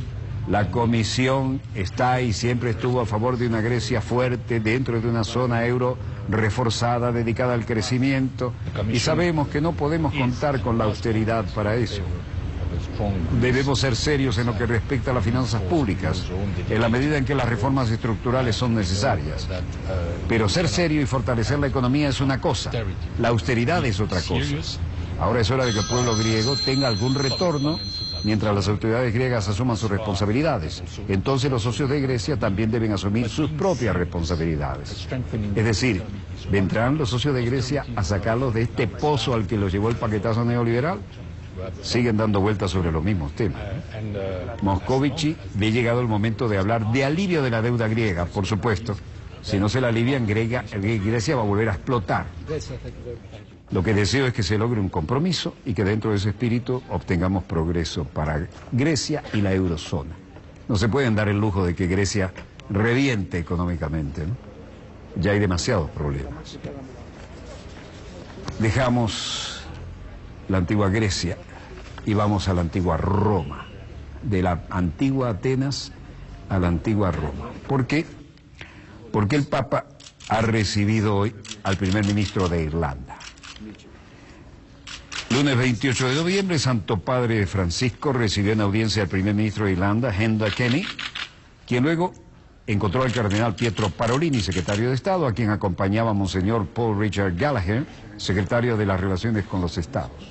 [SPEAKER 1] la comisión está y siempre estuvo a favor de una Grecia fuerte dentro de una zona euro reforzada, dedicada al crecimiento, y sabemos que no podemos contar con la austeridad para eso. Debemos ser serios en lo que respecta a las finanzas públicas, en la medida en que las reformas estructurales son necesarias. Pero ser serio y fortalecer la economía es una cosa, la austeridad es otra cosa. Ahora es hora de que el pueblo griego tenga algún retorno mientras las autoridades griegas asuman sus responsabilidades. Entonces los socios de Grecia también deben asumir sus propias responsabilidades. Es decir, ¿vendrán los socios de Grecia a sacarlos de este pozo al que los llevó el paquetazo neoliberal? Siguen dando vueltas sobre los mismos temas. Moscovici ha llegado el momento de hablar de alivio de la deuda griega, por supuesto. Si no se la alivian, Grecia va a volver a explotar. Lo que deseo es que se logre un compromiso y que dentro de ese espíritu obtengamos progreso para Grecia y la eurozona. No se pueden dar el lujo de que Grecia reviente económicamente. Ya hay demasiados problemas. Dejamos la antigua Grecia y vamos a la antigua Roma. De la antigua Atenas a la antigua Roma. ¿Por qué? Porque el Papa ha recibido hoy al primer ministro de Irlanda. Lunes 28 de noviembre, Santo Padre Francisco recibió en audiencia al primer ministro de Irlanda, Henda Kenny, quien luego encontró al cardenal Pietro Parolini, secretario de Estado, a quien acompañaba Monseñor Paul Richard Gallagher, secretario de las Relaciones con los Estados.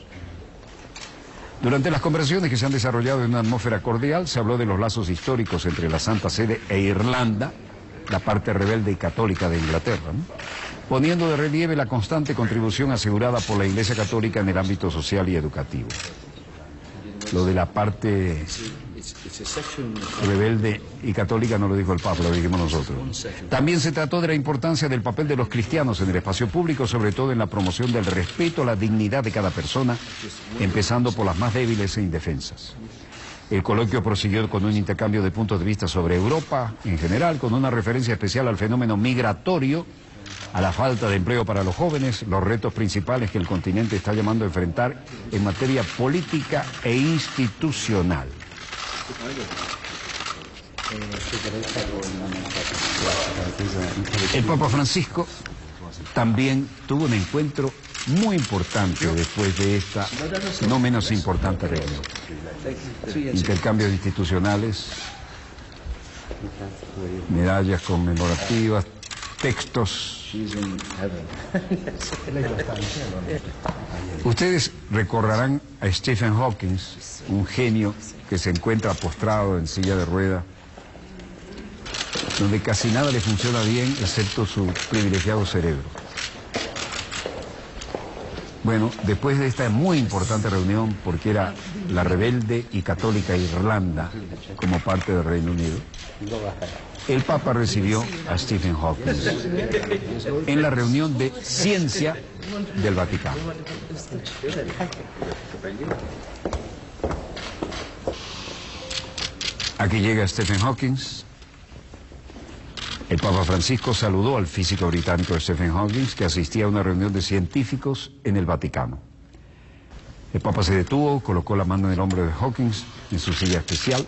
[SPEAKER 1] Durante las conversaciones que se han desarrollado en una atmósfera cordial, se habló de los lazos históricos entre la Santa Sede e Irlanda, la parte rebelde y católica de Inglaterra, poniendo de relieve la constante contribución asegurada por la Iglesia Católica en el ámbito social y educativo. Lo de la parte rebelde y católica no lo dijo el Papa, lo dijimos nosotros. También se trató de la importancia del papel de los cristianos en el espacio público, sobre todo en la promoción del respeto a la dignidad de cada persona, empezando por las más débiles e indefensas. El coloquio prosiguió con un intercambio de puntos de vista sobre Europa en general, con una referencia especial al fenómeno migratorio, a la falta de empleo para los jóvenes, los retos principales que el continente está llamando a enfrentar en materia política e institucional. El Papa Francisco también tuvo un encuentro muy importante después de esta no menos importante reunión. Intercambios institucionales, medallas conmemorativas, textos. Ustedes recordarán a Stephen Hawking, un genio que se encuentra postrado en silla de rueda, donde casi nada le funciona bien excepto su privilegiado cerebro. Bueno, después de esta muy importante reunión, porque era la rebelde y católica Irlanda como parte del Reino Unido, el Papa recibió a Stephen Hawking en la reunión de ciencia del Vaticano. Aquí llega Stephen Hawking. El Papa Francisco saludó al físico británico Stephen Hawking, que asistía a una reunión de científicos en el Vaticano. El Papa se detuvo, colocó la mano en el hombro de Hawking en su silla especial.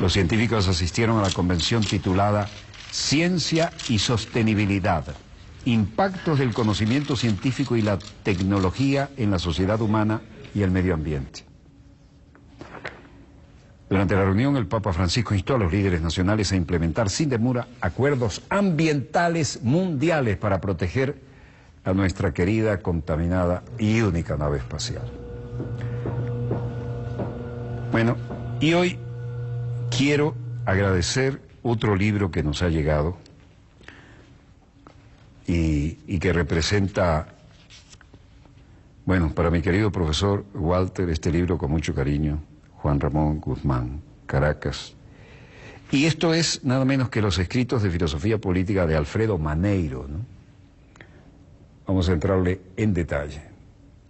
[SPEAKER 1] Los científicos asistieron a la convención titulada Ciencia y Sostenibilidad, Impactos del conocimiento científico y la tecnología en la sociedad humana y el medio ambiente. Durante la reunión, el Papa Francisco instó a los líderes nacionales a implementar sin demora acuerdos ambientales mundiales para proteger a nuestra querida, contaminada y única nave espacial. Bueno, y hoy quiero agradecer otro libro que nos ha llegado y, que representa, bueno, para mi querido profesor Walter, este libro con mucho cariño, Juan Ramón Guzmán, Caracas. Y esto es nada menos que los escritos de filosofía política de Alfredo Maneiro, ¿no? Vamos a entrarle en detalle.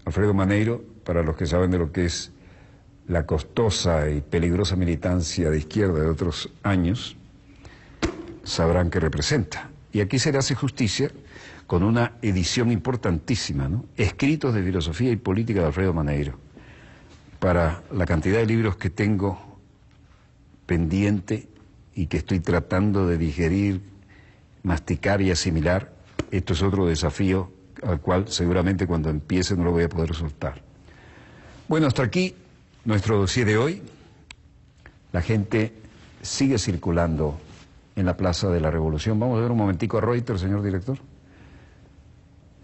[SPEAKER 1] Alfredo Maneiro, para los que saben de lo que es la costosa y peligrosa militancia de izquierda de otros años, sabrán que representa. Y aquí se le hace justicia con una edición importantísima, ¿no? Escritos de filosofía y política de Alfredo Maneiro. Para la cantidad de libros que tengo pendiente y que estoy tratando de digerir, masticar y asimilar, esto es otro desafío al cual seguramente cuando empiece no lo voy a poder soltar. Bueno, hasta aquí nuestro dossier de hoy. La gente sigue circulando en la Plaza de la Revolución. Vamos a ver un momentico a Reuters, señor director.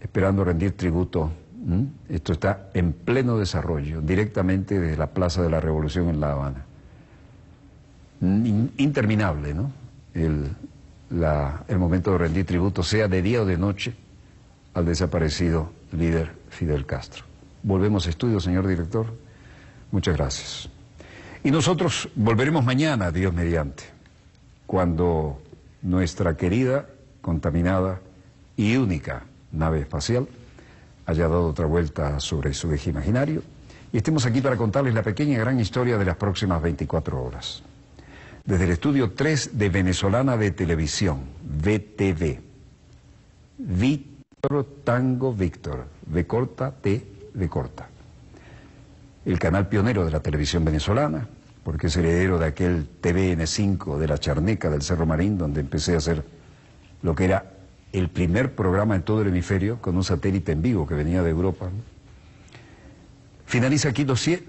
[SPEAKER 1] Esperando rendir tributo. ¿Mm? Esto está en pleno desarrollo, directamente desde la Plaza de la Revolución en La Habana. Interminable, ¿no? El, el momento de rendir tributo, sea de día o de noche, al desaparecido líder Fidel Castro. Volvemos a estudio, señor director. Muchas gracias. Y nosotros volveremos mañana, Dios mediante, cuando nuestra querida, contaminada y única nave espacial haya dado otra vuelta sobre su eje imaginario y estemos aquí para contarles la pequeña y gran historia de las próximas 24 horas. Desde el estudio 3 de Venezolana de Televisión, VTV, Tango Víctor, V corta, T, V corta. El canal pionero de la televisión venezolana, porque es heredero de aquel TVN5 de la Charneca del Cerro Marín, donde empecé a hacer lo que era el primer programa en todo el hemisferio con un satélite en vivo que venía de Europa. Finaliza aquí dossier,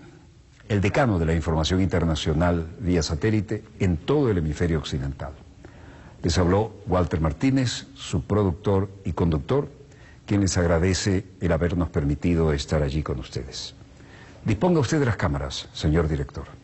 [SPEAKER 1] el decano de la información internacional vía satélite en todo el hemisferio occidental. Les habló Walter Martínez, su productor y conductor, quien les agradece el habernos permitido estar allí con ustedes. Disponga usted de las cámaras, señor director.